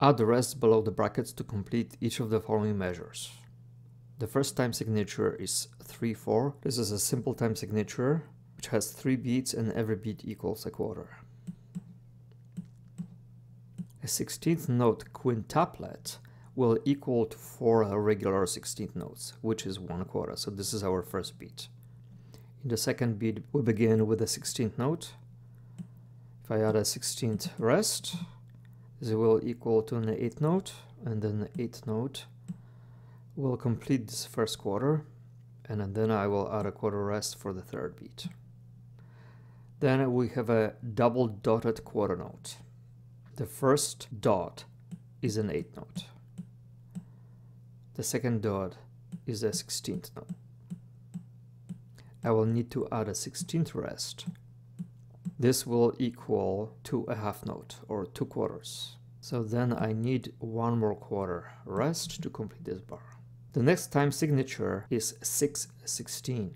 Add the rest below the brackets to complete each of the following measures. The first time signature is 3-4. This is a simple time signature which has 3 beats and every beat equals a quarter. A 16th note quintuplet will equal to 4 regular 16th notes, which is 1 quarter. So this is our first beat. In the second beat, we begin with a 16th note. If I add a 16th rest, this will equal to an 8th note, and then the 8th note will complete this first quarter, and then I will add a quarter rest for the third beat. Then we have a double dotted quarter note. The first dot is an 8th note. The second dot is a 16th note. I will need to add a 16th rest. This will equal to a half note or two quarters. So then I need one more quarter rest to complete this bar. The next time signature is 616.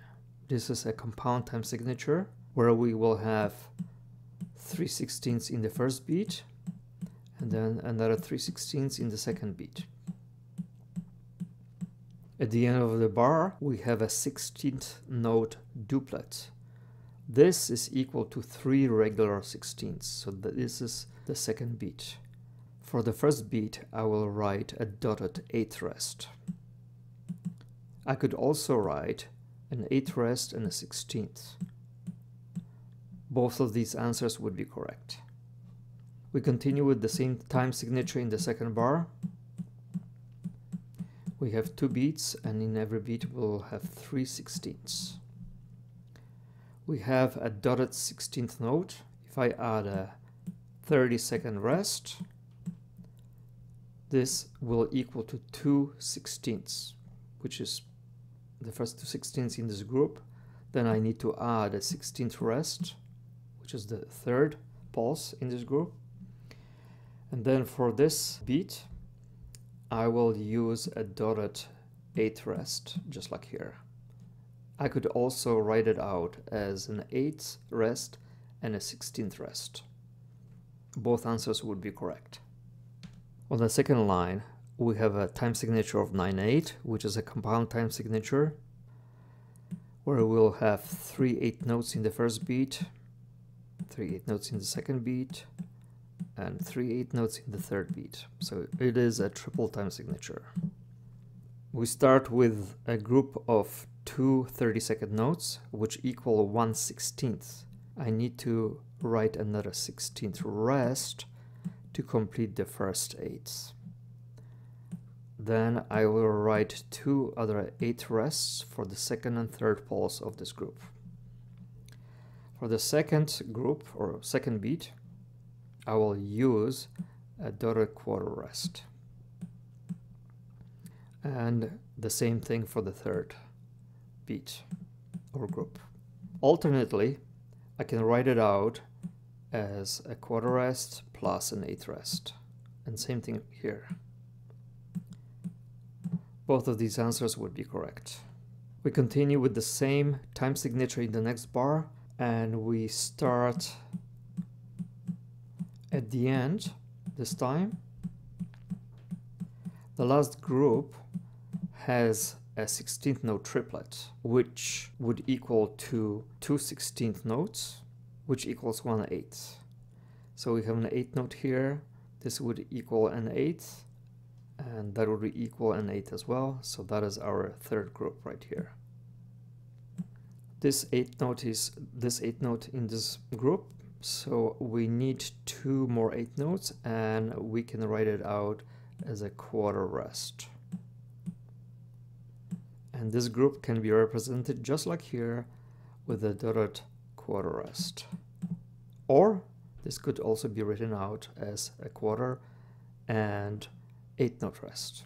This is a compound time signature where we will have 3 sixteenths in the first beat and then another 3 sixteenths in the second beat. At the end of the bar, we have a 16th note duplet. This is equal to 3 regular sixteenths, so this is the second beat. For the first beat, I will write a dotted 8th rest. I could also write an 8th rest and a 16th. Both of these answers would be correct. We continue with the same time signature in the second bar. We have two beats and in every beat we'll have three sixteenths. We have a dotted 16th note. If I add a 30 second rest, this will equal to two sixteenths, which is the first two sixteenths in this group. Then I need to add a 16th rest, which is the third pulse in this group. And then for this beat, I will use a dotted 8th rest, just like here. I could also write it out as an 8th rest and a 16th rest. Both answers would be correct. On the second line, we have a time signature of 9-8, which is a compound time signature, where we'll have three 8 notes in the first beat, three 8 notes in the second beat, and three 8 notes in the third beat. So it is a triple time signature. We start with a group of two 30 second notes, which equal 1 16th. I need to write another 16th rest to complete the first eights. Then I will write two other eight rests for the second and third pulse of this group. For the second group or second beat, I will use a dotted quarter rest. And the same thing for the third beat or group. Alternately, I can write it out as a quarter rest plus an eighth rest. And same thing here. Both of these answers would be correct. We continue with the same time signature in the next bar and we start at the end this time the last group has a 16th note triplet which would equal to two 16th notes which equals 1 8th so we have an 8th note here. This would equal an 8th and that would be equal an 8th as well. So that is our third group right here. This 8th note is this 8th note in this group. So we need two more eighth notes and we can write it out as a quarter rest. And this group can be represented just like here with a dotted quarter rest. Or this could also be written out as a quarter and eighth note rest.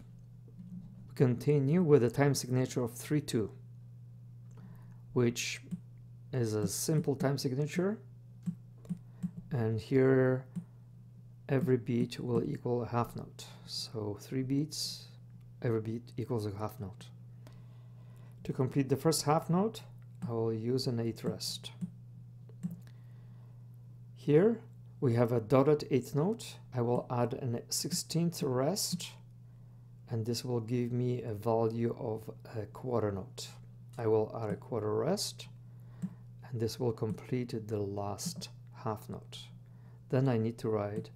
We continue with a time signature of 3-2, which is a simple time signature and here every beat will equal a half note so three beats every beat equals a half note to complete the first half note I will use an eighth rest here We have a dotted eighth note. I will add a 16th rest and this will give me a value of a quarter note. I will add a quarter rest and this will complete the last half note. Then I need to write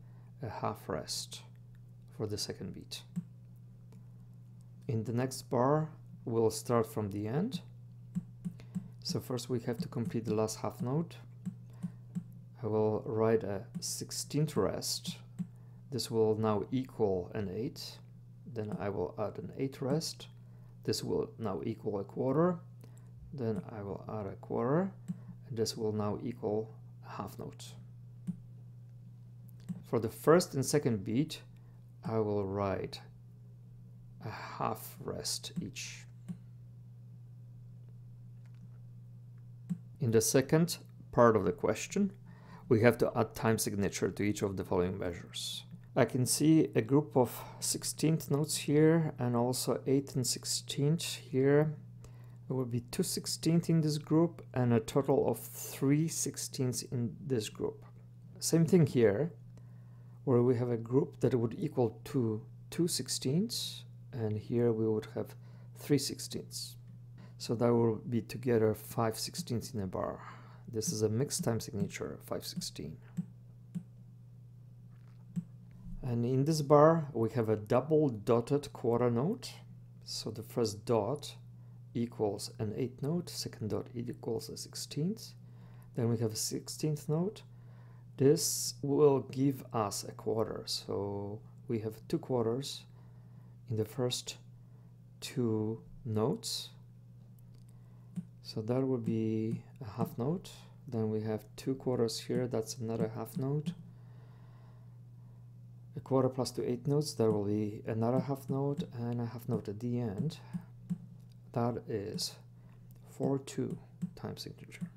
a half rest for the second beat. In the next bar, we'll start from the end. So first we have to complete the last half note. I will write a 16th rest. This will now equal an 8. Then I will add an 8 rest. This will now equal a quarter. Then I will add a quarter. And this will now equal a half note. For the first and second beat, I will write a half rest each. In the second part of the question, we have to add time signature to each of the following measures. I can see a group of 16th notes here and also 8th and 16th here. There will be two 16th in this group and a total of three 16ths in this group. Same thing here, where we have a group that would equal to two 16ths and here we would have three 16ths. So that will be together 5 16ths in a bar. This is a mixed time signature 516. And in this bar we have a double dotted quarter note. So the first dot equals an 8th note, second dot equals a 16th. Then we have a 16th note. This will give us a quarter. So we have two quarters in the first two notes. So that would be a half note. Then we have two quarters here, that's another half note. A quarter plus two eighth notes, there will be another half note and a half note at the end. That is 4-2 time signature.